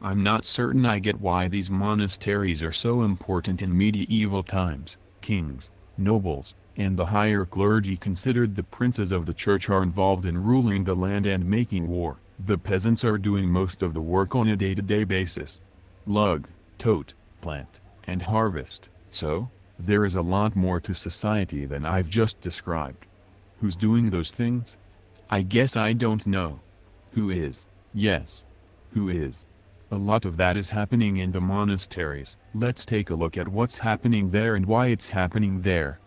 I'm not certain I get why these monasteries are so important in medieval times. Kings, nobles, and the higher clergy considered the princes of the church are involved in ruling the land and making war. The peasants are doing most of the work on a day-to-day basis. Lug, tote, plant, and harvest. So, there is a lot more to society than I've just described. Who's doing those things? I guess I don't know. Who is? Yes. Who is? A lot of that is happening in the monasteries. Let's take a look at what's happening there and why it's happening there.